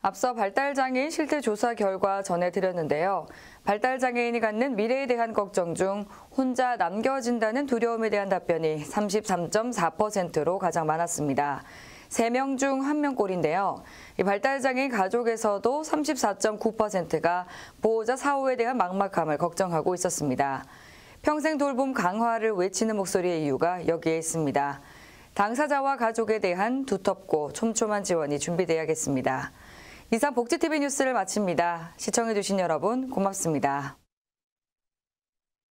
앞서 발달장애인 실태조사 결과 전해드렸는데요. 발달장애인이 갖는 미래에 대한 걱정 중 혼자 남겨진다는 두려움에 대한 답변이 33.4%로 가장 많았습니다. 3명 중 1명꼴인데요. 이 발달장애인 가족에서도 34.9%가 보호자 사후에 대한 막막함을 걱정하고 있었습니다. 평생 돌봄 강화를 외치는 목소리의 이유가 여기에 있습니다. 당사자와 가족에 대한 두텁고 촘촘한 지원이 준비돼야겠습니다. 이상 복지TV 뉴스를 마칩니다. 시청해주신 여러분 고맙습니다.